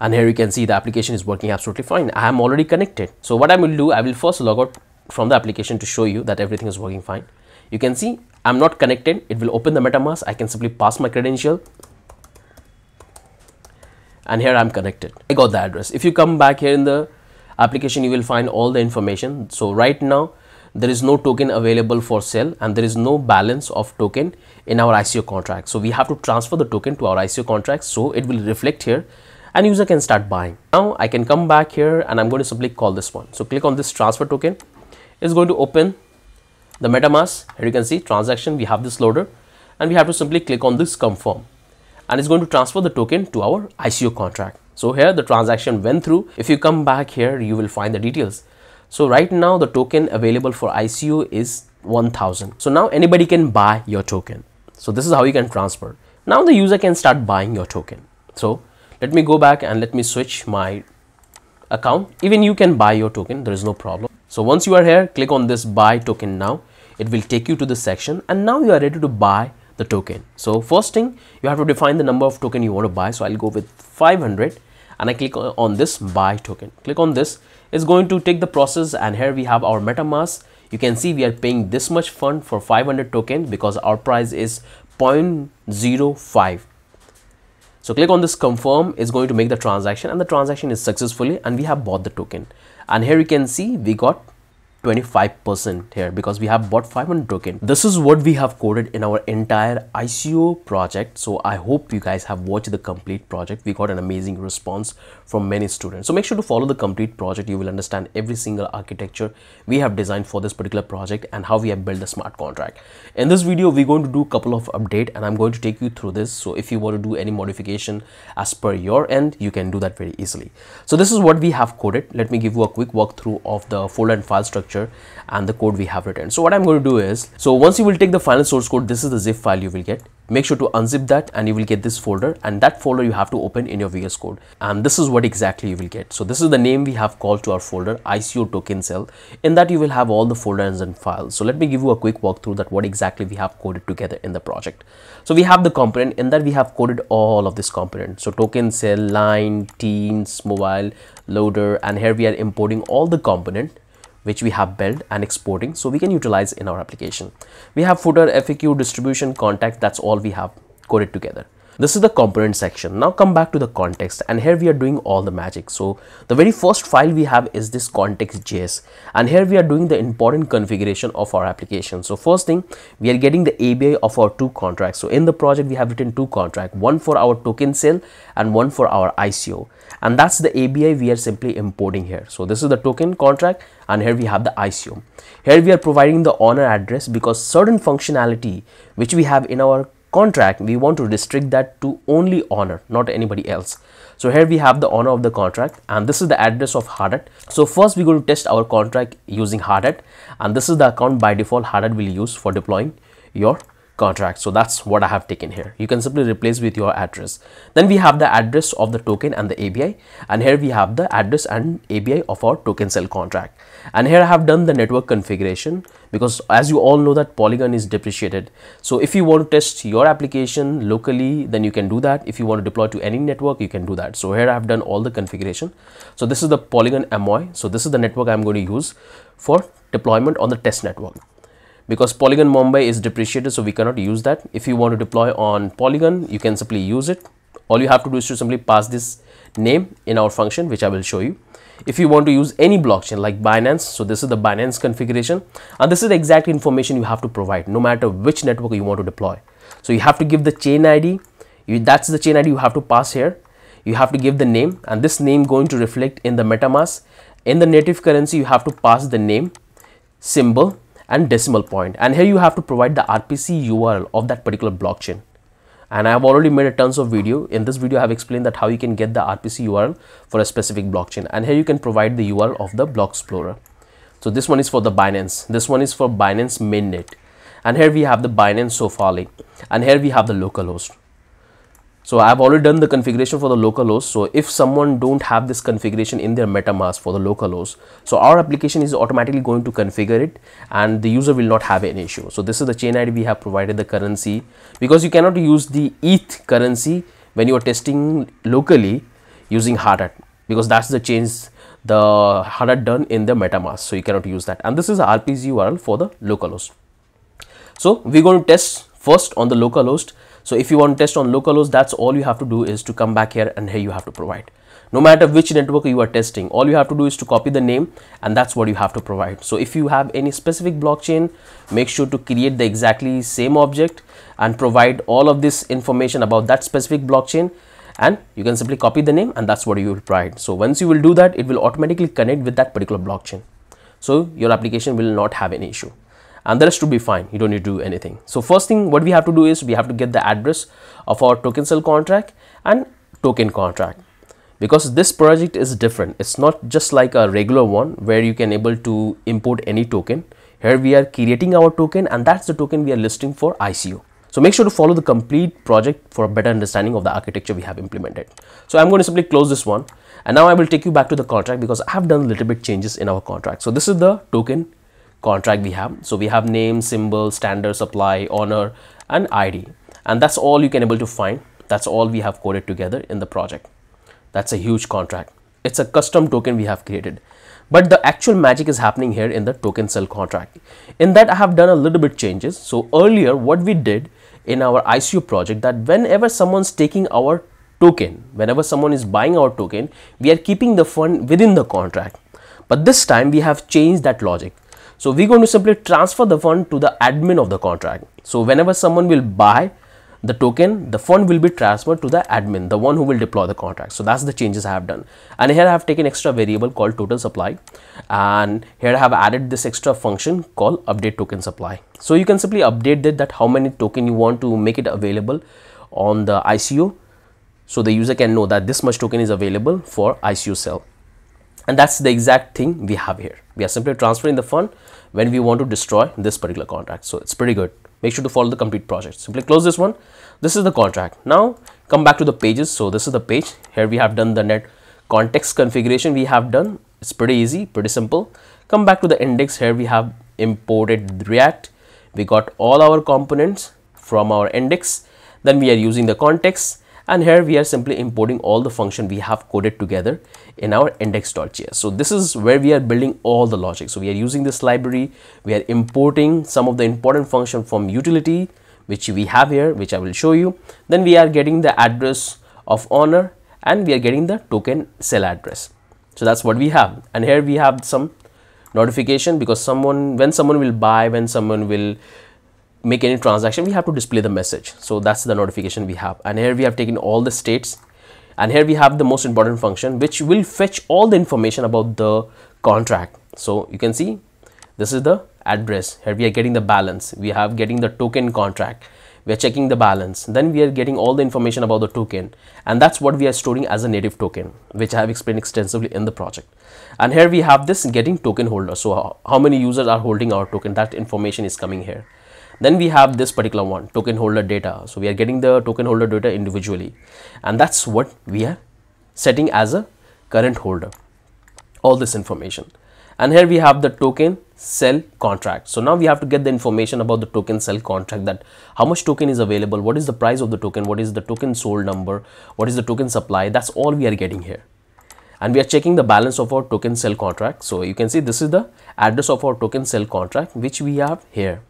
and here you can see the application is working absolutely fine. I am already connected. So what i will do i will first log out from the application to show you that everything is working fine. You can see i'm not connected. It will open the metamask. I can simply pass my credential. And here i'm connected. I got the address. If you come back here in the application you will find all the information. So right now there is no token available for sale and there is no balance of token in our ICO contract. So we have to transfer the token to our ICO contract. So it will reflect here and user can start buying. Now I can come back here and I'm going to simply call this one. So click on this transfer token. It's going to open the MetaMask. Here you can see transaction. We have this loader and we have to simply click on this confirm and it's going to transfer the token to our ICO contract. So here the transaction went through. If you come back here, you will find the details. So right now the token available for ICO is 1000. So now anybody can buy your token. So this is how you can transfer. Now the user can start buying your token. So let me go back and let me switch my account. Even you can buy your token. There is no problem. So once you are here, click on this buy token now. It will take you to the section and now you are ready to buy the token. So first thing you have to define the number of token you want to buy. So I'll go with 500 and I click on this buy token. Click on this. It's going to take the process and here we have our MetaMask. You can see we are paying this much fund for 500 token because our price is 0.05. So click on this confirm is going to make the transaction and the transaction is successfully and we have bought the token. And here you can see we got 25% here because we have bought 500 token. This is what we have coded in our entire ICO project. So I hope you guys have watched the complete project. We got an amazing response from many students. So make sure to follow the complete project. You will understand every single architecture we have designed for this particular project and how we have built the smart contract. In this video, we're going to do a couple of update and I'm going to take you through this. So if you want to do any modification as per your end, you can do that very easily. So this is what we have coded. Let me give you a quick walkthrough of the folder and file structure structure and the code we have written. So what I'm going to do is, so once you will take the final source code, this is the zip file you will get. Make sure to unzip that and you will get this folder and that folder you have to open in your VS Code. And this is what exactly you will get. So this is the name we have called to our folder ICO token cell. In that you will have all the folders and files. So let me give you a quick walkthrough that what exactly we have coded together in the project. So we have the component in that we have coded all of this component. So token cell, line, teams, mobile, loader and here we are importing all the component which we have built and exporting so we can utilize in our application. We have footer, FAQ, distribution, contact, that's all we have coded together. This is the component section. Now come back to the context and here we are doing all the magic. So the very first file we have is this context.js and here we are doing the important configuration of our application. So first thing we are getting the ABI of our two contracts. So in the project we have written two contracts, one for our token sale and one for our ICO and that's the ABI we are simply importing here. So this is the token contract and here we have the ICO. Here we are providing the owner address because certain functionality which we have in our contract we want to restrict that to only owner not anybody else so here we have the owner of the contract and this is the address of Hardhat. So first we're going to test our contract using Hardhat and this is the account by default Hardhat will use for deploying your contract. So that's what i have taken here. You can simply replace with your address. Then we have the address of the token and the abi and here we have the address and abi of our token cell contract. And here i have done the network configuration because as you all know that polygon is depreciated. So if you want to test your application locally then you can do that. If you want to deploy to any network you can do that. So here i have done all the configuration. So this is the polygon Amoy so this is the network i'm going to use for deployment on the test network because Polygon Mumbai is depreciated so we cannot use that. If you want to deploy on Polygon you can simply use it. All you have to do is to simply pass this name in our function which I will show you. If you want to use any blockchain like Binance, so this is the Binance configuration and this is the exact information you have to provide no matter which network you want to deploy. So you have to give the chain ID, you, that's the chain ID you have to pass here. You have to give the name and this name going to reflect in the MetaMask. In the native currency you have to pass the name, symbol and decimal point. And here you have to provide the RPC URL of that particular blockchain. And I have already made a tons of video. In this video I have explained that how you can get the RPC URL for a specific blockchain. And here you can provide the URL of the block explorer. So this one is for the Binance. This one is for Binance mainnet. And here we have the Binance Sofali. And here we have the localhost so I've already done the configuration for the localhost. So if someone don't have this configuration in their MetaMask for the localhost, so our application is automatically going to configure it and the user will not have any issue. So this is the chain ID we have provided the currency because you cannot use the ETH currency when you are testing locally. using Hardhat because that's the change the Hardhat done in the metamask so you cannot use that and this is the rpc url for the localhost so we're going to test first on the localhost so if you want to test on localhost that's all you have to do is to come back here and here you have to provide. No matter which network you are testing all you have to do is to copy the name and that's what you have to provide. So if you have any specific blockchain make sure to create the exactly same object and provide all of this information about that specific blockchain and you can simply copy the name and that's what you will provide. So once you will do that it will automatically connect with that particular blockchain. So your application will not have any issue and the rest will be fine. You don't need to do anything. So first thing what we have to do is we have to get the address of our token cell contract and token contract. Because this project is different. It's not just like a regular one where you can able to import any token. Here we are creating our token and that's the token we are listing for ICO so make sure to follow the complete project for a better understanding of the architecture we have implemented. So I'm going to simply close this one. And now I will take you back to the contract because I have done a little bit changes in our contract. So this is the token contract we have. So we have name, symbol, standard, supply, honor and ID and that's all you can able to find. That's all we have coded together in the project. That's a huge contract. It's a custom token we have created but the actual magic is happening here in the token cell contract in that i have done a little bit changes so earlier what we did in our ICO project that whenever someone's taking our token, whenever someone is buying our token, we are keeping the fund within the contract. But this time we have changed that logic. So we're going to simply transfer the fund to the admin of the contract. So whenever someone will buy the token, the fund will be transferred to the admin, the one who will deploy the contract. So that's the changes I have done. And here I have taken extra variable called total supply. And here I have added this extra function called update token supply. So you can simply update it that how many token you want to make it available on the ICO. So the user can know that this much token is available for ICO cell. And that's the exact thing we have here. We are simply transferring the fund when we want to destroy this particular contract. So it's pretty good. Make sure to follow the complete project. Simply close this one. This is the contract. Now come back to the pages. So this is the page. Here we have done the net context configuration we have done. It's pretty easy pretty simple. Come back to the index. Here we have imported react. We got all our components from our index. Then we are using the context and here we are simply importing all the function we have coded together in our index.js so this is where we are building all the logic. So we are using this library. We are importing some of the important function from utility which we have here which i will show you. Then we are getting the address of honor and we are getting the token cell address. So that's what we have. And here we have some notification because someone when someone will buy when someone will make any transaction we have to display the message. So that's the notification we have. And here we have taken all the states. And here we have the most important function which will fetch all the information about the contract. So you can see this is the address. Here we are getting the balance. We have getting the token contract. We are checking the balance. Then we are getting all the information about the token. And that's what we are storing as a native token which i have explained extensively in the project. And here we have this getting token holder. So uh, how many users are holding our token? That information is coming here then we have this particular one token holder data. So we are getting the token holder data individually. And that's what we are setting as a current holder. All this information. And here we have the token cell contract. So now we have to get the information about the token cell contract that how much token is available what is the price of the token what is the token sold number what is the token supply. That's all we are getting here. And we are checking the balance of our token cell contract. So you can see this is the address of our token cell contract which we have here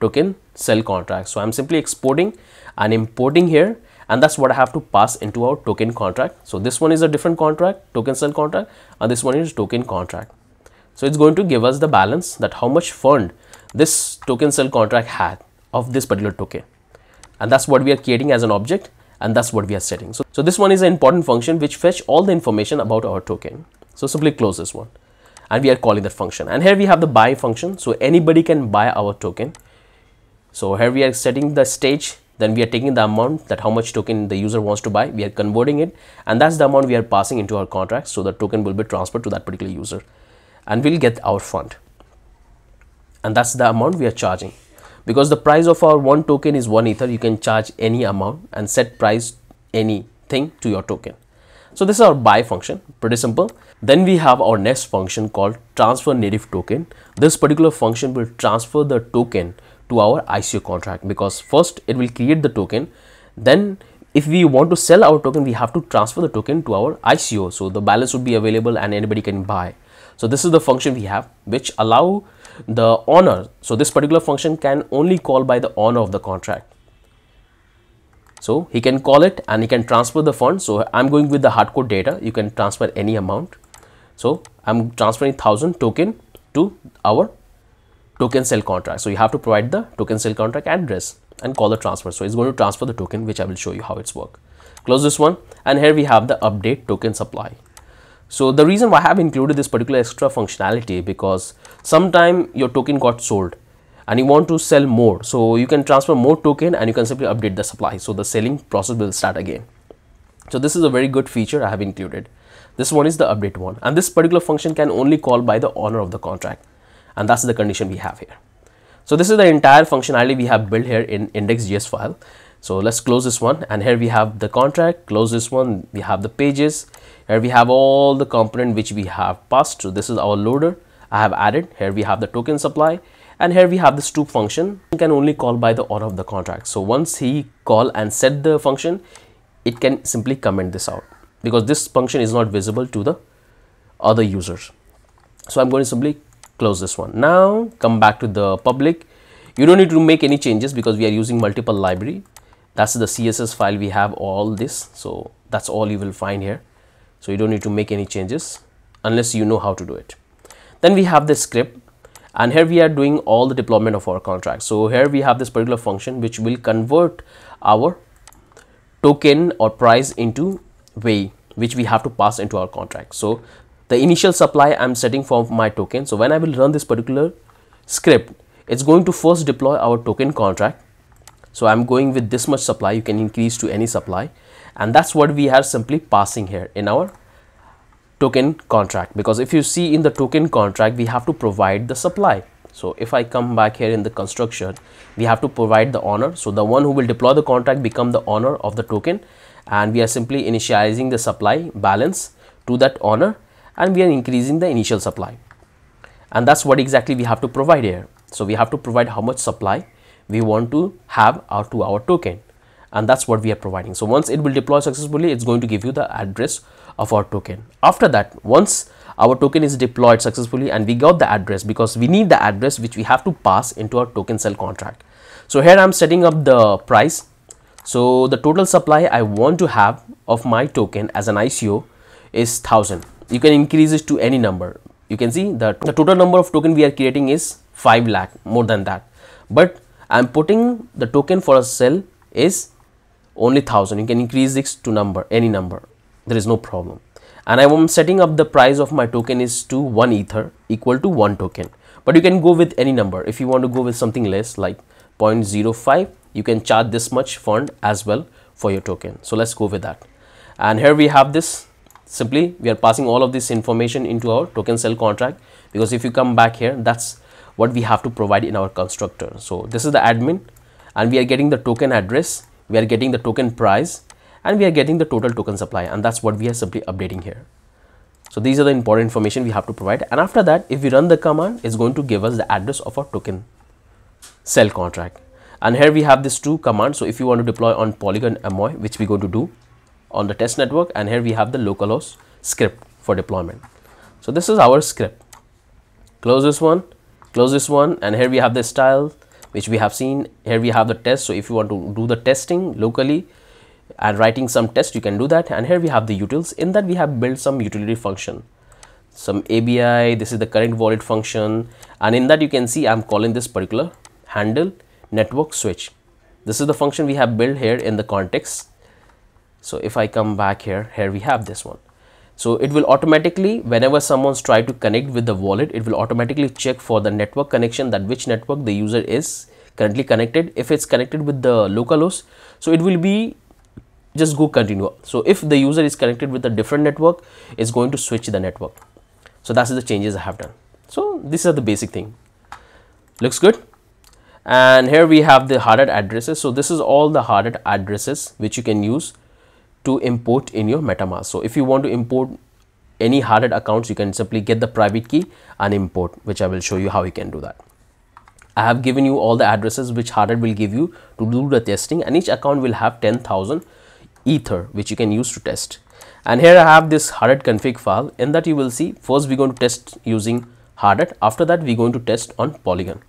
token cell contract. So I'm simply exporting and importing here and that's what I have to pass into our token contract. So this one is a different contract, token cell contract and this one is token contract. So it's going to give us the balance that how much fund this token cell contract had of this particular token. And that's what we are creating as an object and that's what we are setting. So, so this one is an important function which fetch all the information about our token. So simply close this one and we are calling that function. And here we have the buy function. So anybody can buy our token so here we are setting the stage then we are taking the amount that how much token the user wants to buy. We are converting it and that's the amount we are passing into our contract so the token will be transferred to that particular user and we'll get our fund. And that's the amount we are charging. Because the price of our one token is one ether you can charge any amount and set price anything to your token. So this is our buy function pretty simple. Then we have our next function called transfer native token. This particular function will transfer the token to our ICO contract because first it will create the token. Then if we want to sell our token we have to transfer the token to our ICO so the balance would be available and anybody can buy. So this is the function we have which allow the owner so this particular function can only call by the owner of the contract. So he can call it and he can transfer the fund. So i'm going with the hardcore data. You can transfer any amount. So i'm transferring 1000 token to our token sell contract so you have to provide the token sell contract address and call the transfer so it's going to transfer the token which i will show you how it's work close this one and here we have the update token supply so the reason why I have included this particular extra functionality because sometime your token got sold and you want to sell more. So you can transfer more token and you can simply update the supply. So the selling process will start again. So this is a very good feature I have included. This one is the update one and this particular function can only call by the owner of the contract and that's the condition we have here. So this is the entire functionality we have built here in index.js file. So let's close this one and here we have the contract, close this one, we have the pages, here we have all the component which we have passed. So this is our loader I have added, here we have the token supply and here we have the stoop function can only call by the owner of the contract. So once he call and set the function, it can simply comment this out because this function is not visible to the other users. So I'm going to simply close this one. Now come back to the public. You don't need to make any changes because we are using multiple library. That's the css file we have all this. So that's all you will find here. So you don't need to make any changes unless you know how to do it. Then we have the script. And here we are doing all the deployment of our contract. So here we have this particular function which will convert our token or price into wei which we have to pass into our contract. So the initial supply i'm setting for my token so when i will run this particular script it's going to first deploy our token contract so I'm going with this much supply, you can increase to any supply. And that's what we are simply passing here in our token contract. Because if you see in the token contract, we have to provide the supply. So if I come back here in the construction, we have to provide the owner. So the one who will deploy the contract become the owner of the token. And we are simply initializing the supply balance to that owner and we are increasing the initial supply. And that's what exactly we have to provide here. So we have to provide how much supply we want to have our to our token. And that's what we are providing. So once it will deploy successfully it's going to give you the address of our token. After that once our token is deployed successfully and we got the address because we need the address which we have to pass into our token sell contract. So here i'm setting up the price. So the total supply i want to have of my token as an ico is 1000 you can increase it to any number. You can see that the total number of token we are creating is 5 lakh more than that. But I'm putting the token for a cell is only 1000 you can increase this to number any number. There is no problem. And I am setting up the price of my token is to 1 ether equal to 1 token. But you can go with any number. If you want to go with something less like 0.05 you can charge this much fund as well for your token. So let's go with that. And here we have this simply we are passing all of this information into our token sell contract because if you come back here that's what we have to provide in our constructor. So this is the admin and we are getting the token address, we are getting the token price and we are getting the total token supply and that's what we are simply updating here. So these are the important information we have to provide and after that if we run the command it's going to give us the address of our token sell contract and here we have these two commands so if you want to deploy on polygon Amoy which we're going to do on the test network and here we have the localhost script for deployment. So this is our script. Close this one close this one and here we have the style which we have seen. Here we have the test. So if you want to do the testing locally and writing some test you can do that. And here we have the utils. In that we have built some utility function. Some ABI this is the current wallet function. And in that you can see I'm calling this particular handle network switch. This is the function we have built here in the context so if I come back here here we have this one so it will automatically, whenever someone's try to connect with the wallet, it will automatically check for the network connection that which network the user is currently connected. If it's connected with the localhost, so it will be just go continue. So if the user is connected with a different network, it's going to switch the network. So that's the changes I have done. So this is the basic thing. Looks good. And here we have the Hardhat addresses. So this is all the Hardhat addresses which you can use to import in your MetaMask. So if you want to import any Hardhat accounts, you can simply get the private key and import, which I will show you how you can do that. I have given you all the addresses which Hardhat will give you to do the testing and each account will have 10,000 ether which you can use to test and here I have this hardhat config file in that you will see first we're going to test using hardhat after that we're going to test on polygon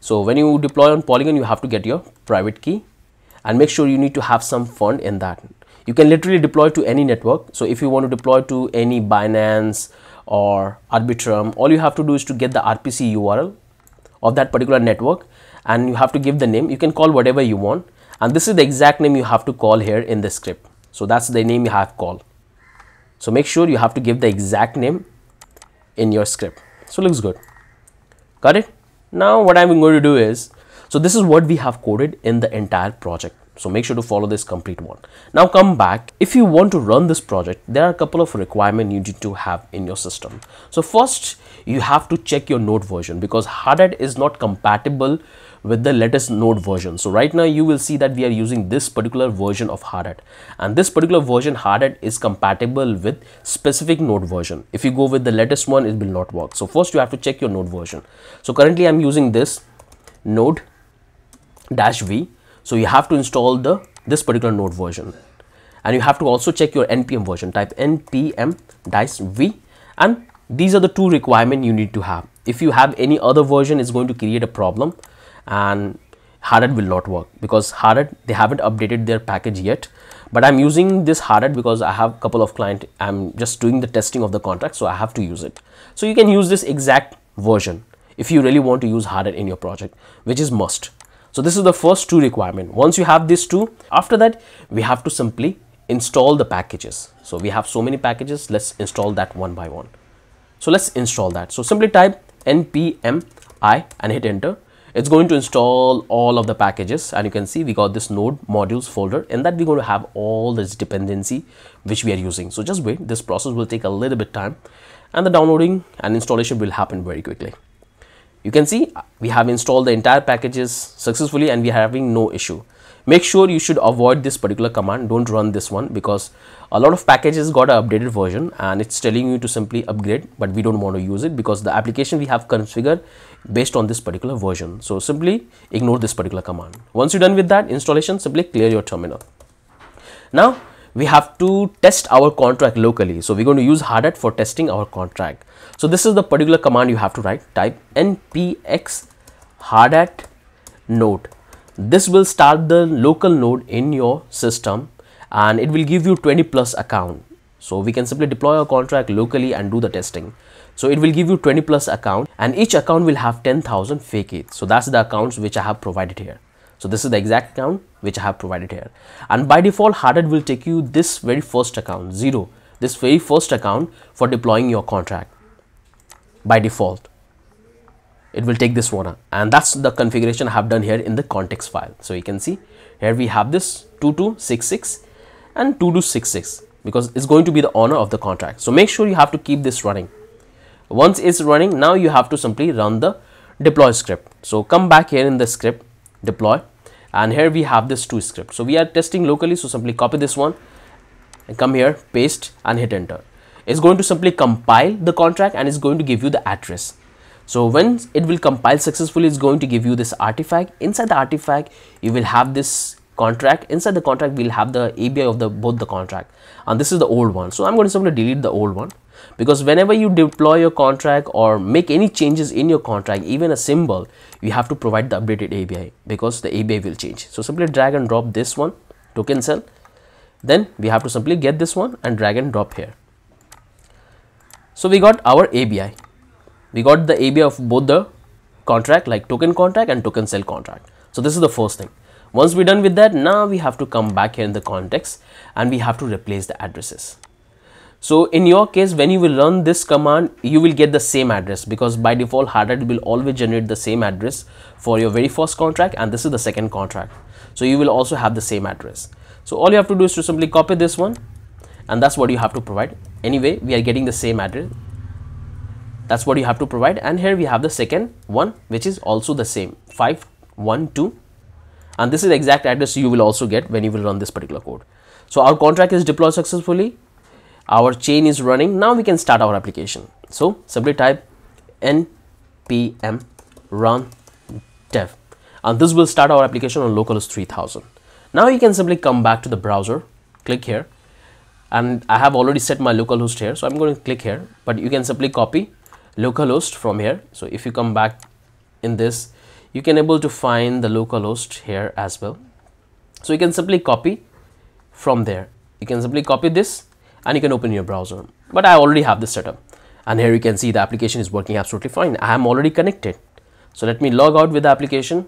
so when you deploy on polygon you have to get your private key and make sure you need to have some fund in that you can literally deploy to any network. So if you want to deploy to any binance or arbitrum all you have to do is to get the rpc url of that particular network and you have to give the name. You can call whatever you want. And this is the exact name you have to call here in the script. So that's the name you have call so make sure you have to give the exact name in your script. So looks good. Got it? Now what i'm going to do is so this is what we have coded in the entire project so make sure to follow this complete one. Now come back. If you want to run this project, there are a couple of requirements you need to have in your system. So first, you have to check your node version because Hardhat is not compatible with the latest node version. So right now you will see that we are using this particular version of Hardhat and this particular version Hardhat is compatible with specific node version. If you go with the latest one, it will not work. So first you have to check your node version. So currently I'm using this node dash V so you have to install the this particular node version. And you have to also check your npm version. Type npm dice v. And these are the two requirements you need to have. If you have any other version it's going to create a problem. And Hardhat will not work because Hardhat they haven't updated their package yet. But I'm using this Hardhat because I have a couple of client I'm just doing the testing of the contract so I have to use it. So you can use this exact version if you really want to use Hardhat in your project which is must so this is the first two requirement. Once you have these two, after that, we have to simply install the packages. So we have so many packages. Let's install that one by one. So let's install that. So simply type npm i and hit enter. It's going to install all of the packages and you can see we got this node modules folder and that we're going to have all this dependency which we are using. So just wait, this process will take a little bit time and the downloading and installation will happen very quickly you can see uh, we have installed the entire packages successfully and we are having no issue. Make sure you should avoid this particular command. Don't run this one because a lot of packages got an updated version and it's telling you to simply upgrade but we don't want to use it because the application we have configured based on this particular version. So simply ignore this particular command. Once you're done with that installation simply clear your terminal. Now we have to test our contract locally. So we're going to use hardhat for testing our contract. So this is the particular command you have to write. Type npx hardhat node. This will start the local node in your system and it will give you 20 plus account. So we can simply deploy our contract locally and do the testing. So it will give you 20 plus account and each account will have 10,000 fake it. So that's the accounts which I have provided here so this is the exact account which I have provided here and by default Hardhat will take you this very first account zero this very first account for deploying your contract by default it will take this one and that's the configuration I have done here in the context file. So you can see here we have this 2266 and 2266 because it's going to be the owner of the contract. So make sure you have to keep this running. Once it's running, now you have to simply run the deploy script. So come back here in the script, deploy and here we have this two script. So we are testing locally. So simply copy this one and come here, paste and hit enter it's going to simply compile the contract and it's going to give you the address. So when it will compile successfully, it's going to give you this artifact. Inside the artifact, you will have this contract. Inside the contract, we'll have the ABI of the both the contract. And this is the old one. So I'm going to simply delete the old one because whenever you deploy your contract or make any changes in your contract, even a symbol, you have to provide the updated ABI because the ABI will change. So simply drag and drop this one token cell. Then we have to simply get this one and drag and drop here. So we got our ABI. We got the ABI of both the contract like token contract and token cell contract. So this is the first thing. Once we're done with that, now we have to come back here in the context and we have to replace the addresses. So in your case, when you will run this command, you will get the same address because by default, Hardhat will always generate the same address for your very first contract and this is the second contract. So you will also have the same address. So all you have to do is to simply copy this one and that's what you have to provide. Anyway we are getting the same address. That's what you have to provide and here we have the second one which is also the same 512 and this is the exact address you will also get when you will run this particular code. So our contract is deployed successfully our chain is running now we can start our application. So simply type npm run dev. And this will start our application on localhost 3000 now you can simply come back to the browser click here. And I have already set my localhost here so I'm going to click here. But you can simply copy localhost from here. So if you come back in this you can able to find the localhost here as well. So you can simply copy from there. You can simply copy this and you can open your browser. But I already have this setup. And here you can see the application is working absolutely fine. I am already connected. So let me log out with the application.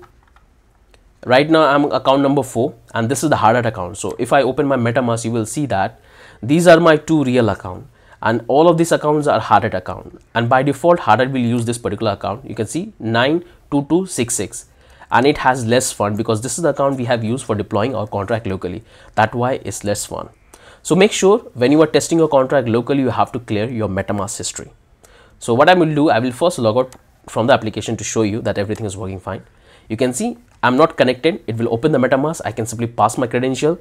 Right now I'm account number 4 and this is the Hardhat account. So if I open my metamask you will see that these are my two real account. And all of these accounts are Hardhat account. And by default Hardhat will use this particular account. You can see 92266 and it has less fund because this is the account we have used for deploying our contract locally. That why it's less fun so make sure when you are testing your contract locally you have to clear your metamask history. So what I will do I will first log out from the application to show you that everything is working fine. You can see I'm not connected. It will open the metamask. I can simply pass my credential.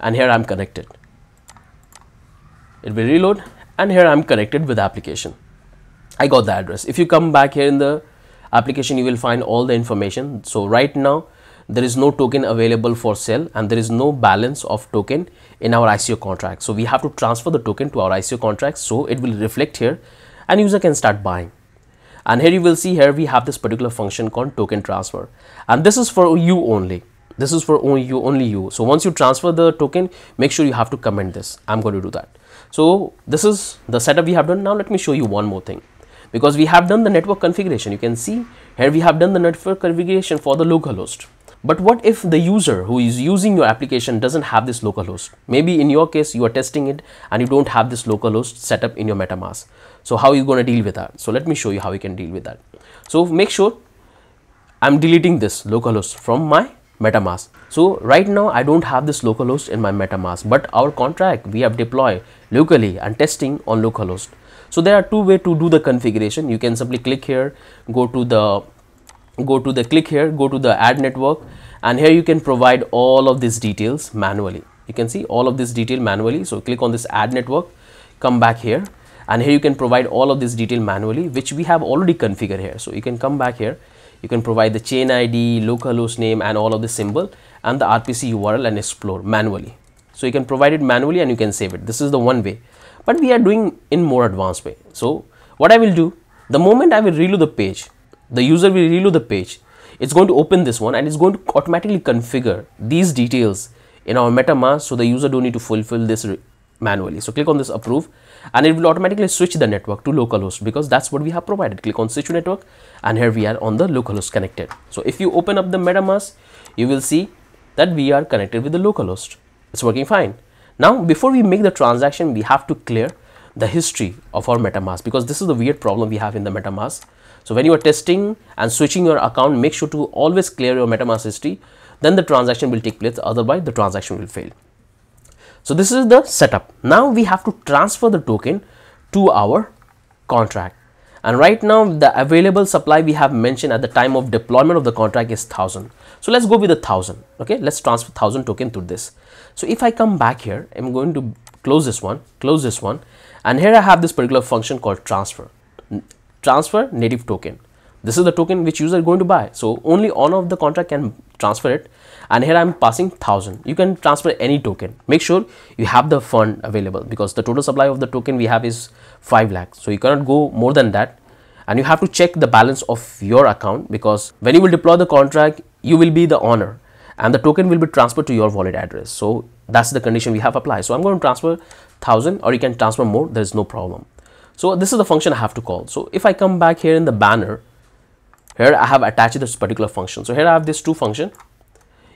And here I'm connected. It will reload. And here I'm connected with the application. I got the address. If you come back here in the application you will find all the information. So right now there is no token available for sale and there is no balance of token in our ICO contract. So we have to transfer the token to our ICO contract so it will reflect here and user can start buying. And here you will see here we have this particular function called token transfer. And this is for you only. This is for only you only you. So once you transfer the token make sure you have to comment this. I'm going to do that. So this is the setup we have done. Now let me show you one more thing. Because we have done the network configuration. You can see here we have done the network configuration for the localhost but what if the user who is using your application doesn't have this localhost? Maybe in your case, you are testing it and you don't have this localhost set up in your MetaMask. So how are you going to deal with that? So let me show you how you can deal with that. So make sure I'm deleting this localhost from my MetaMask. So right now I don't have this localhost in my MetaMask, but our contract we have deployed locally and testing on localhost. So there are two way to do the configuration. You can simply click here, go to the go to the click here go to the add network and here you can provide all of these details manually. You can see all of this detail manually so click on this add network come back here and here you can provide all of this detail manually which we have already configured here. So you can come back here you can provide the chain id localhost name and all of the symbol and the rpc url and explore manually. So you can provide it manually and you can save it. This is the one way. But we are doing in more advanced way. So what i will do the moment i will reload the page the user will reload the page. It's going to open this one and it's going to automatically configure these details in our metamask so the user don't need to fulfill this manually. So click on this approve and it will automatically switch the network to localhost because that's what we have provided. Click on switch to network and here we are on the localhost connected. So if you open up the metamask you will see that we are connected with the localhost. It's working fine. Now before we make the transaction we have to clear the history of our metamask because this is the weird problem we have in the metamask so when you are testing and switching your account, make sure to always clear your MetaMask history. Then the transaction will take place. Otherwise, the transaction will fail. So this is the setup. Now we have to transfer the token to our contract. And right now the available supply we have mentioned at the time of deployment of the contract is 1000. So let's go with a 1000. Okay, let's transfer 1000 token to this. So if I come back here, I'm going to close this one, close this one. And here I have this particular function called transfer transfer native token. This is the token which user is going to buy. So only owner of the contract can transfer it. And here i'm passing 1000 you can transfer any token. Make sure you have the fund available because the total supply of the token we have is 5 lakhs so you cannot go more than that. And you have to check the balance of your account because when you will deploy the contract you will be the owner and the token will be transferred to your wallet address. So that's the condition we have applied. So i'm going to transfer 1000 or you can transfer more. There is no problem so this is the function I have to call. So if I come back here in the banner, here I have attached this particular function. So here I have this two function.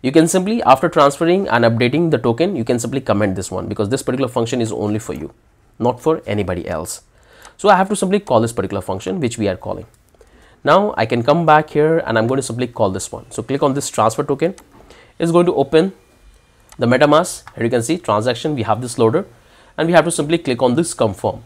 You can simply after transferring and updating the token, you can simply comment this one because this particular function is only for you, not for anybody else. So I have to simply call this particular function which we are calling. Now I can come back here and I'm going to simply call this one. So click on this transfer token. It's going to open the MetaMask. Here you can see transaction. We have this loader and we have to simply click on this confirm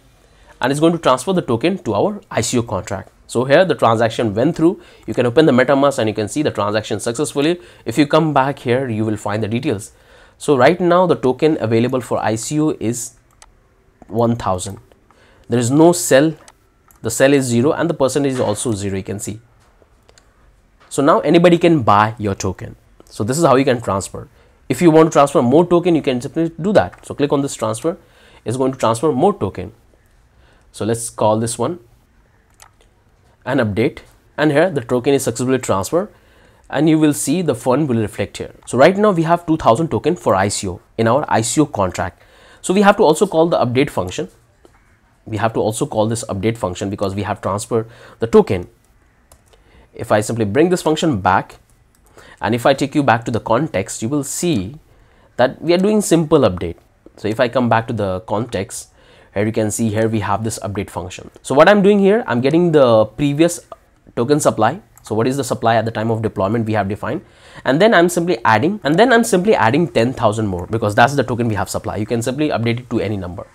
and it's going to transfer the token to our ICO contract. So here the transaction went through. You can open the MetaMask and you can see the transaction successfully. If you come back here, you will find the details. So right now the token available for ICO is 1000. There is no sell. The sell is zero and the percentage is also zero. You can see. So now anybody can buy your token. So this is how you can transfer. if you want to transfer more token you can simply do that so click on this transfer it's going to transfer more token so let's call this one an update. And here the token is successfully transferred. And you will see the fund will reflect here. So right now we have 2000 token for ICO in our ICO contract. So we have to also call the update function. We have to also call this update function because we have transferred the token. If I simply bring this function back and if I take you back to the context you will see that we are doing simple update. So if I come back to the context here you can see here we have this update function. So what I'm doing here I'm getting the previous token supply. So what is the supply at the time of deployment we have defined. And then I'm simply adding and then I'm simply adding 10,000 more because that's the token we have supply you can simply update it to any number.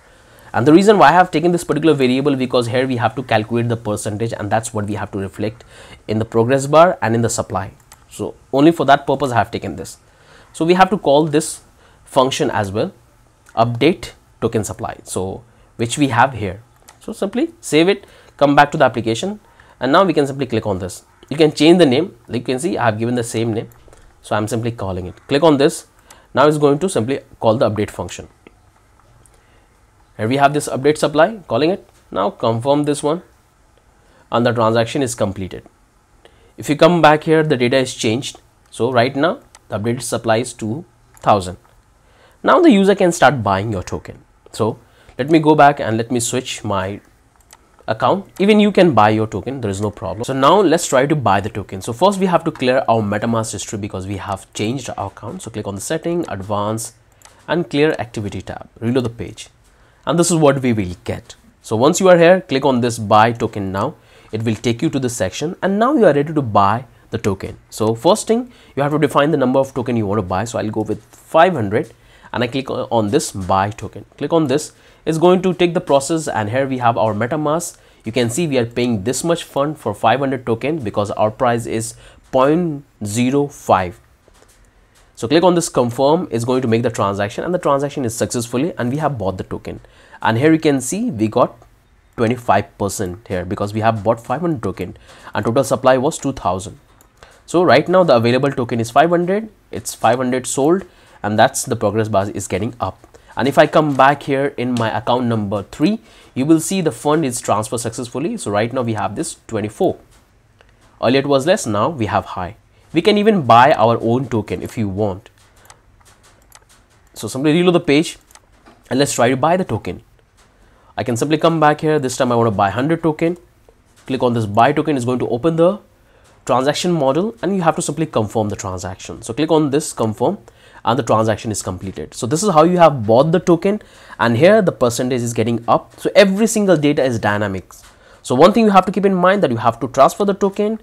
And the reason why I have taken this particular variable because here we have to calculate the percentage and that's what we have to reflect in the progress bar and in the supply. So only for that purpose I have taken this. So we have to call this function as well update token supply. So which we have here. So simply save it, come back to the application and now we can simply click on this. You can change the name like you can see I have given the same name. So I'm simply calling it. Click on this. Now it's going to simply call the update function. Here we have this update supply calling it. Now confirm this one and the transaction is completed if you come back here the data is changed so right now the updated supply is 2000 now the user can start buying your token so let me go back and let me switch my account. Even you can buy your token there is no problem. So now let's try to buy the token. So first we have to clear our metamask history because we have changed our account. So click on the setting advanced and clear activity tab. Reload the page. And this is what we will get. So once you are here click on this buy token now. It will take you to the section and now you are ready to buy the token. So first thing you have to define the number of token you want to buy. So i'll go with 500 and i click on this buy token. Click on this it's going to take the process and here we have our metamask. You can see we are paying this much fund for 500 token because our price is 0.05 so click on this confirm is going to make the transaction and the transaction is successfully and we have bought the token. And here you can see we got 25% here because we have bought 500 token and total supply was 2000 so right now the available token is 500 it's 500 sold and that's the progress bar is getting up and if I come back here in my account number 3 you will see the fund is transferred successfully so right now we have this 24 earlier it was less now we have high we can even buy our own token if you want so simply reload the page and let's try to buy the token I can simply come back here. This time I want to buy 100 token. Click on this buy token is going to open the transaction model and you have to simply confirm the transaction. So click on this confirm and the transaction is completed. So this is how you have bought the token and here the percentage is getting up. So every single data is dynamics. So one thing you have to keep in mind that you have to transfer the token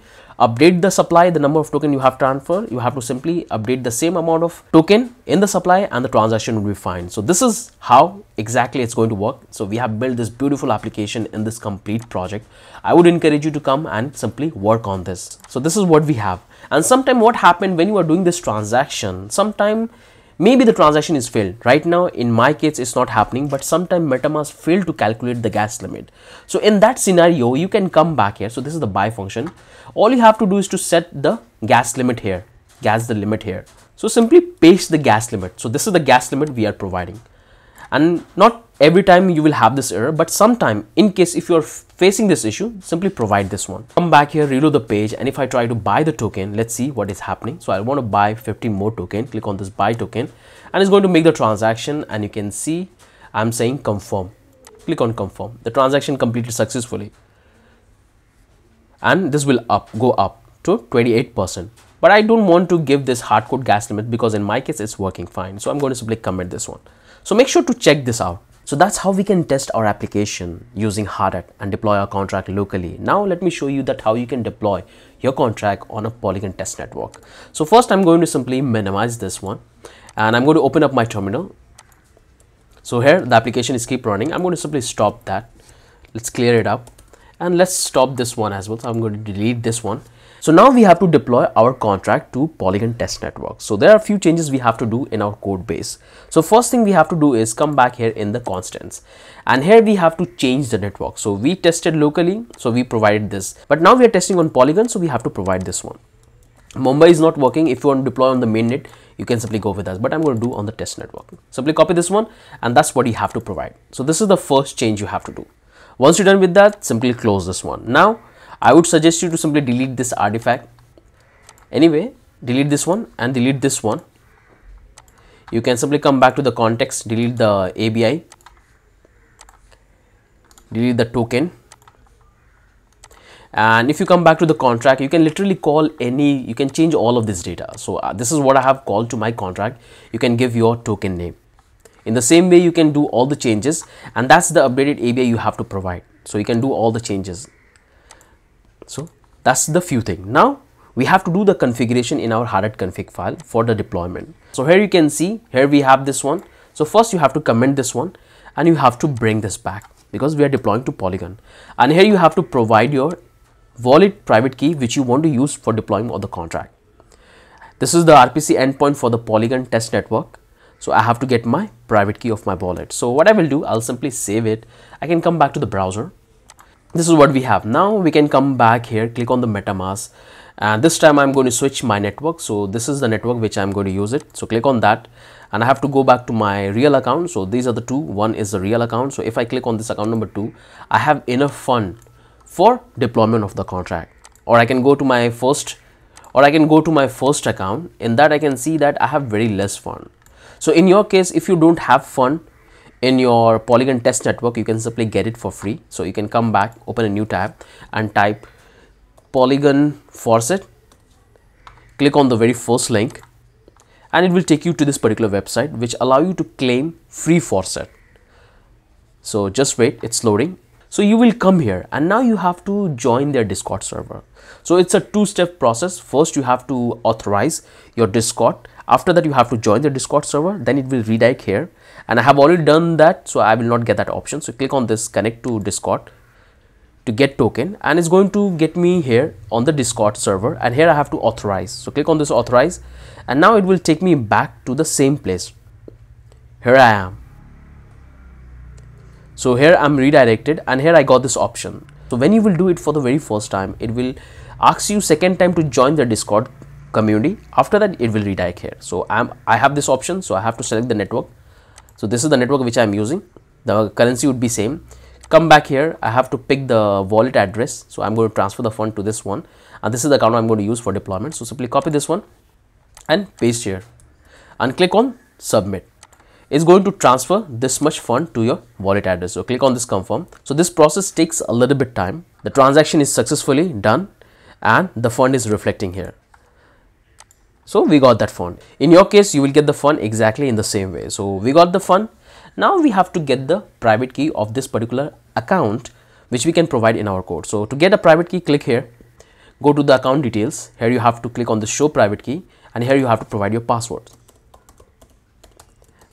update the supply the number of token you have transfer you have to simply update the same amount of token in the supply and the transaction will be fine so this is how exactly it's going to work so we have built this beautiful application in this complete project i would encourage you to come and simply work on this so this is what we have and sometime what happened when you are doing this transaction sometime maybe the transaction is failed. Right now in my case it's not happening but sometime metamask failed to calculate the gas limit. So in that scenario you can come back here. So this is the buy function. All you have to do is to set the gas limit here. Gas the limit here. So simply paste the gas limit. So this is the gas limit we are providing and not every time you will have this error but sometime in case if you are facing this issue simply provide this one. Come back here reload the page and if i try to buy the token let's see what is happening. So i want to buy 50 more token click on this buy token and it's going to make the transaction and you can see i'm saying confirm. Click on confirm. The transaction completed successfully. And this will up go up to 28 percent. But i don't want to give this hard code gas limit because in my case it's working fine. So i'm going to simply commit this one so make sure to check this out. So that's how we can test our application using Hardhat and deploy our contract locally. Now let me show you that how you can deploy your contract on a Polygon test network. So first I'm going to simply minimize this one and I'm going to open up my terminal. So here the application is keep running. I'm going to simply stop that. Let's clear it up and let's stop this one as well. So I'm going to delete this one so now we have to deploy our contract to Polygon test network. So there are a few changes we have to do in our code base. So first thing we have to do is come back here in the constants and here we have to change the network. So we tested locally, so we provided this, but now we are testing on Polygon, so we have to provide this one. Mumbai is not working. If you want to deploy on the mainnet, you can simply go with us, but i'm going to do on the test network simply copy this one and that's what you have to provide so this is the first change you have to do once you're done with that simply close this one now i would suggest you to simply delete this artifact. Anyway delete this one and delete this one. You can simply come back to the context delete the abi delete the token. And if you come back to the contract you can literally call any you can change all of this data. So uh, this is what i have called to my contract. You can give your token name. In the same way you can do all the changes and that's the updated ABI you have to provide. So you can do all the changes so that's the few thing now we have to do the configuration in our hardhat config file for the deployment so here you can see here we have this one so first you have to comment this one and you have to bring this back because we are deploying to polygon and here you have to provide your wallet private key which you want to use for deploying of the contract. This is the RPC endpoint for the Polygon test network. So I have to get my private key of my wallet. So what I will do, I'll simply save it. I can come back to the browser. This is what we have. Now we can come back here, click on the MetaMask. And this time I'm going to switch my network. So this is the network which I'm going to use it. So click on that and I have to go back to my real account. So these are the two. One is the real account. So if I click on this account number two, I have enough fund for deployment of the contract or I can go to my first or I can go to my first account in that I can see that I have very less fund. So in your case if you don't have fund in your Polygon test network you can simply get it for free. So you can come back open a new tab and type Polygon faucet click on the very first link and it will take you to this particular website which allow you to claim free faucet. So just wait it's loading so you will come here and now you have to join their Discord server. So it's a two-step process. First, you have to authorize your Discord. After that, you have to join the Discord server. Then it will redirect here. And I have already done that, so I will not get that option. So click on this connect to Discord to get token and it's going to get me here on the Discord server and here I have to authorize. So click on this authorize and now it will take me back to the same place. Here I am so here I'm redirected and here I got this option. So when you will do it for the very first time, it will ask you second time to join the Discord community. After that, it will redirect here. So I'm, I have this option. So I have to select the network. So this is the network which I'm using. The currency would be same. Come back here. I have to pick the wallet address. So I'm going to transfer the fund to this one. And this is the account I'm going to use for deployment. So simply copy this one and paste here and click on submit is going to transfer this much fund to your wallet address. So click on this confirm. So this process takes a little bit time. The transaction is successfully done and the fund is reflecting here. So we got that fund. In your case, you will get the fund exactly in the same way. So we got the fund. Now we have to get the private key of this particular account which we can provide in our code. So to get a private key, click here, go to the account details. Here you have to click on the show private key and here you have to provide your password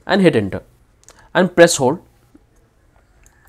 and hit enter and press hold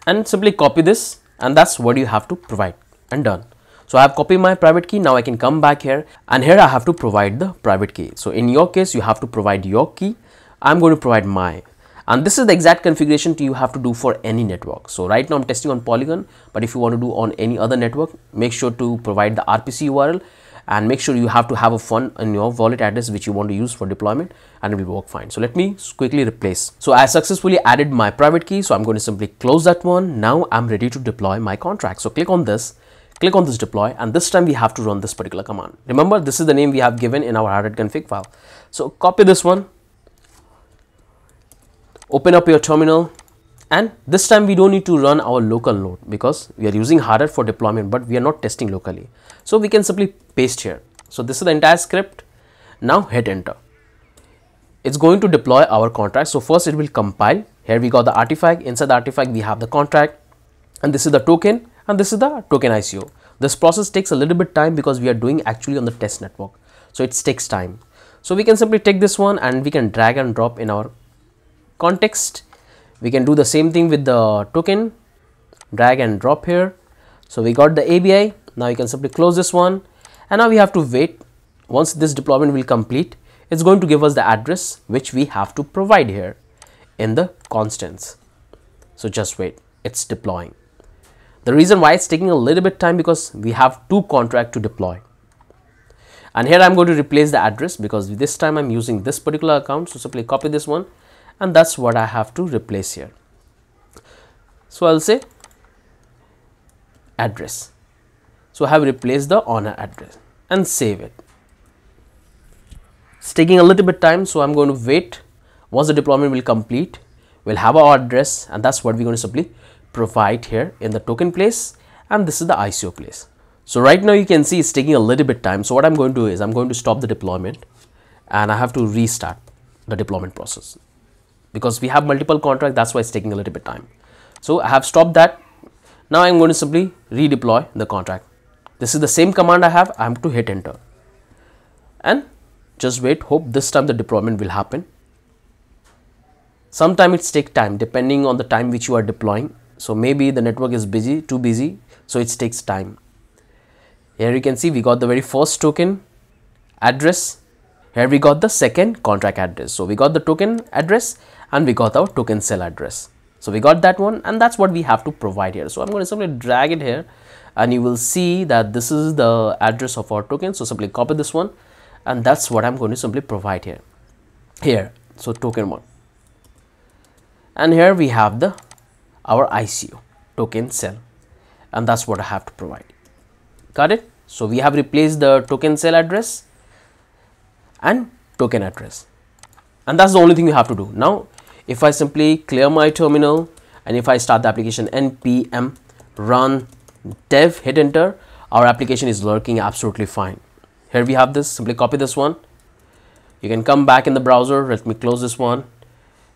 and simply copy this and that's what you have to provide and done. So I have copied my private key. Now I can come back here and here I have to provide the private key. So in your case, you have to provide your key. I'm going to provide my and this is the exact configuration you have to do for any network. So right now I'm testing on Polygon, but if you want to do on any other network, make sure to provide the RPC URL and make sure you have to have a fund in your wallet address which you want to use for deployment and it will work fine. So let me quickly replace. So I successfully added my private key. So I'm going to simply close that one. Now I'm ready to deploy my contract. So click on this, click on this deploy and this time we have to run this particular command. Remember this is the name we have given in our hardhat config file. So copy this one, open up your terminal and this time we don't need to run our local node because we are using Hardhat for deployment but we are not testing locally. So we can simply paste here. So this is the entire script. Now hit enter. It's going to deploy our contract. So first it will compile. Here we got the artifact. Inside the artifact we have the contract and this is the token and this is the token ICO. This process takes a little bit time because we are doing actually on the test network. So it takes time. So we can simply take this one and we can drag and drop in our context. We can do the same thing with the token. Drag and drop here. So we got the ABI now you can simply close this one. And now we have to wait. Once this deployment will complete it's going to give us the address which we have to provide here in the constants. So just wait. It's deploying the reason why it's taking a little bit time because we have two contract to deploy. And here I'm going to replace the address because this time I'm using this particular account. So simply copy this one and that's what I have to replace here. So I'll say address. So I have replaced the owner address and save it. It's taking a little bit time so I'm going to wait. Once the deployment will complete we'll have our address and that's what we're going to simply provide here in the token place and this is the ICO place so right now you can see it's taking a little bit time. So what I'm going to do is I'm going to stop the deployment and I have to restart the deployment process because we have multiple contracts. That's why it's taking a little bit time. So I have stopped that. Now I'm going to simply redeploy the contract. This is the same command I have. I have to hit enter and just wait. Hope this time the deployment will happen. Sometimes it takes time depending on the time which you are deploying. So maybe the network is busy, too busy. So it takes time. Here you can see we got the very first token address. Here we got the second contract address. So we got the token address and we got our token sale address. So we got that one and that's what we have to provide here. So i'm going to simply drag it here and you will see that this is the address of our token. So simply copy this one and that's what i'm going to simply provide here. Here. So token one. And here we have the our ico token sale and that's what i have to provide. Got it? So we have replaced the token sale address and token address. And that's the only thing we have to do. Now if i simply clear my terminal and if i start the application npm run dev hit enter our application is working absolutely fine. Here we have this. Simply copy this one. You can come back in the browser. Let me close this one.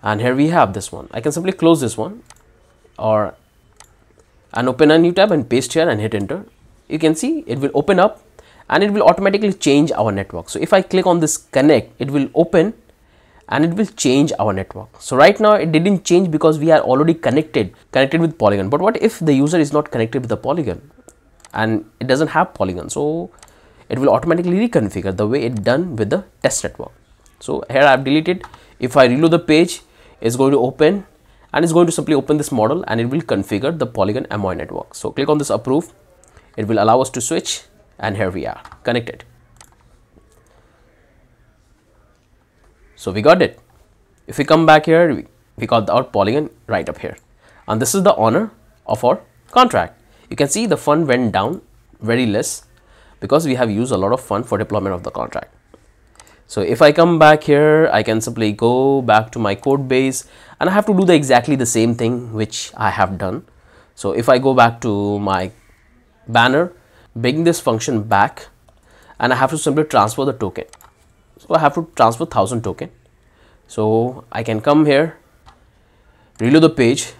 And here we have this one. I can simply close this one or and open a new tab and paste here and hit enter you can see it will open up and it will automatically change our network. So if I click on this connect, it will open and it will change our network. So right now it didn't change because we are already connected, connected with Polygon. But what if the user is not connected with the Polygon and it doesn't have Polygon? So it will automatically reconfigure the way it done with the test network. So here I have deleted. If I reload the page, it's going to open and it's going to simply open this model and it will configure the Polygon Amoy network. So click on this approve it will allow us to switch and here we are connected. So we got it. If we come back here, we, we got our polygon right up here. And this is the honor of our contract. You can see the fund went down very less because we have used a lot of fund for deployment of the contract. So if I come back here, I can simply go back to my code base and I have to do the exactly the same thing which I have done. So if I go back to my banner bring this function back and I have to simply transfer the token. So I have to transfer 1000 token. So I can come here, reload the page.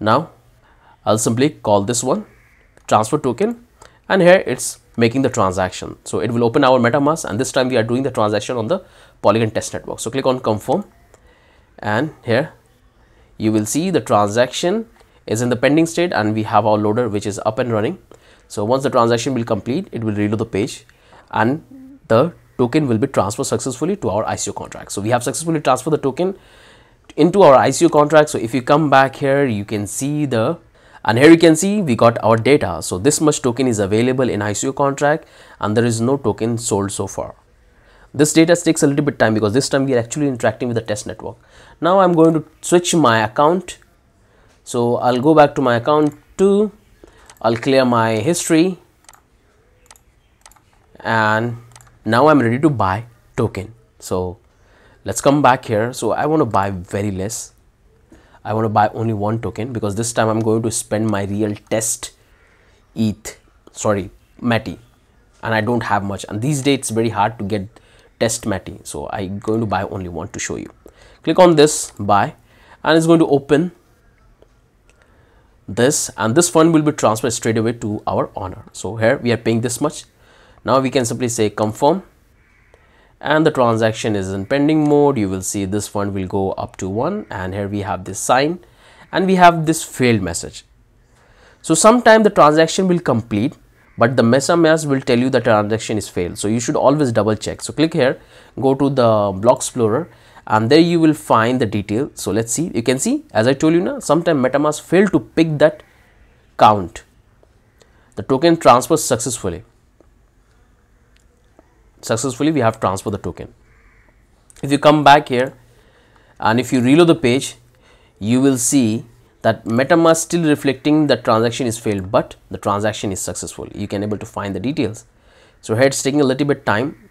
Now I'll simply call this one transfer token and here it's making the transaction. So it will open our MetaMask and this time we are doing the transaction on the Polygon test network. So click on confirm and here you will see the transaction is in the pending state and we have our loader which is up and running. So once the transaction will complete, it will reload the page and the token will be transferred successfully to our ICO contract. So we have successfully transferred the token into our ICO contract. So if you come back here, you can see the and here you can see we got our data. So this much token is available in ICO contract and there is no token sold so far. This data takes a little bit time because this time we are actually interacting with the test network. Now I'm going to switch my account so I'll go back to my account 2 I'll clear my history and now I'm ready to buy token so let's come back here so I want to buy very less I want to buy only one token because this time I'm going to spend my real test ETH sorry MATIC and I don't have much. And these days it's very hard to get test MATIC so I'm going to buy only one to show you. Click on this buy. And it's going to open this. And this fund will be transferred straight away to our owner. So here we are paying this much. Now we can simply say confirm and the transaction is in pending mode. You will see this fund will go up to one and here we have this sign and we have this failed message. So sometime the transaction will complete but the MetaMask will tell you the transaction is failed. So you should always double check. So click here, go to the block explorer and there you will find the detail. So let's see, you can see as I told you now, sometime MetaMask failed to pick that count. The token transfers successfully. Successfully we have transferred the token. If you come back here and if you reload the page you will see that metamask still reflecting the transaction is failed but the transaction is successful. You can able to find the details. So here it's taking a little bit time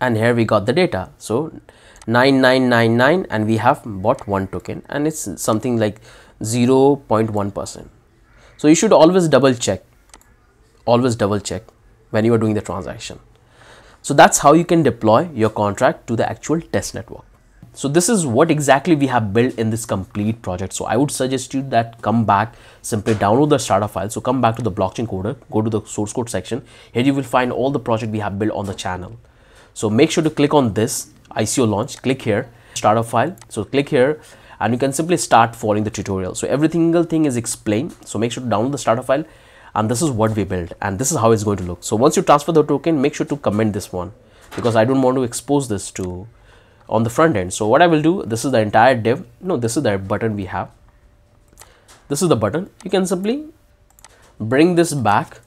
and here we got the data. So 9999 and we have bought one token and it's something like 0.1 percent. So you should always double check always double check when you are doing the transaction so that's how you can deploy your contract to the actual test network. So this is what exactly we have built in this complete project. So i would suggest you that come back simply download the starter file. So come back to the blockchain coder go to the source code section. Here you will find all the project we have built on the channel. So make sure to click on this ico launch. Click here starter file. So click here and you can simply start following the tutorial. So every single thing is explained. So make sure to download the starter file and this is what we built and this is how it's going to look. So once you transfer the token make sure to comment this one because i don't want to expose this to on the front end. So what i will do this is the entire div no this is the button we have. This is the button. You can simply bring this back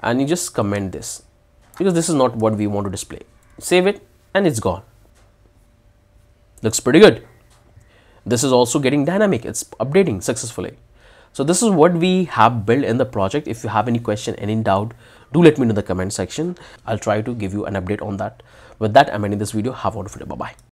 and you just comment this because this is not what we want to display. Save it and it's gone. Looks pretty good. This is also getting dynamic. It's updating successfully so this is what we have built in the project. If you have any question any doubt do let me know in the comment section. I'll try to give you an update on that. With that i'm ending this video. Have a wonderful day. Bye bye